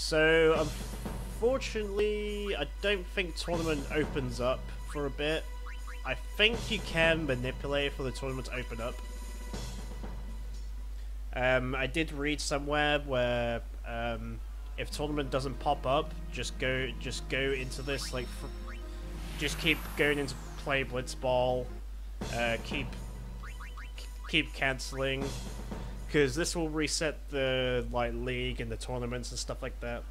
So, unfortunately, I don't think tournament opens up for a bit. I think you can manipulate for the tournament to open up. Um, I did read somewhere where um, if tournament doesn't pop up, just go just go into this like just keep going into play blitzball, uh, keep keep canceling, because this will reset the like league and the tournaments and stuff like that.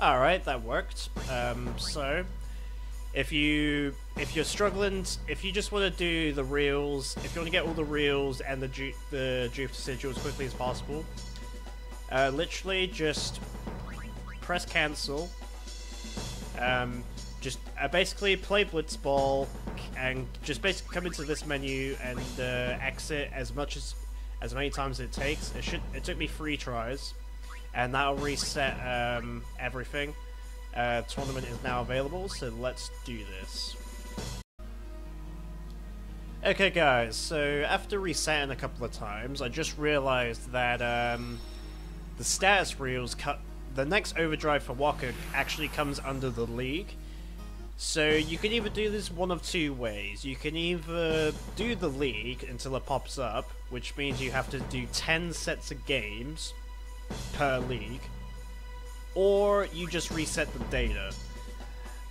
Alright, that worked. Um, so, if you if you're struggling, if you just want to do the reels, if you want to get all the reels and the Ju the Jupiter sigil as quickly as possible, uh, literally just press cancel. Um, just uh, basically play Blitzball and just basically come into this menu and uh, exit as much as as many times as it takes. It should. It took me three tries and that'll reset um, everything. Uh, tournament is now available, so let's do this. Okay guys, so after resetting a couple of times, I just realized that um, the status reels cut. The next overdrive for Wakka actually comes under the league. So you can either do this one of two ways. You can either do the league until it pops up, which means you have to do 10 sets of games, per league, or you just reset the data.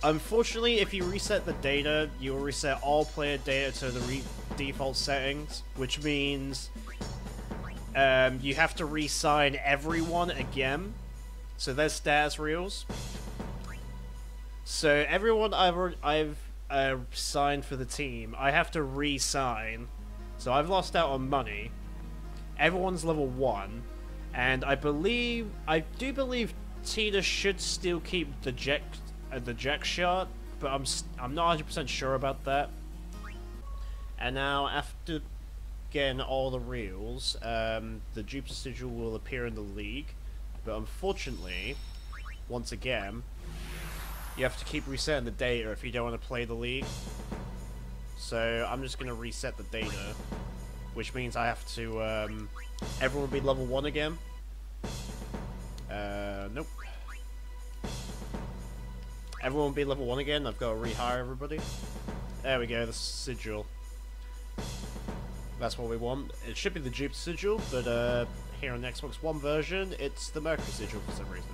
Unfortunately, if you reset the data, you will reset all player data to the default settings, which means um, you have to re-sign everyone again. So there's status reels. So everyone I've I've uh, signed for the team, I have to re-sign. So I've lost out on money. Everyone's level one. And I believe, I do believe Tina should still keep the Jecht, uh, the Jecht shot, but I'm I'm not 100% sure about that. And now, after getting all the reels, um, the Jupiter Sigil will appear in the league, but unfortunately, once again, you have to keep resetting the data if you don't want to play the league. So I'm just going to reset the data, which means I have to, um, everyone will be level 1 again. Nope. Everyone will be level 1 again. I've got to rehire everybody. There we go, the sigil. That's what we want. It should be the Jupiter sigil, but uh, here on the Xbox One version, it's the Mercury sigil for some reason.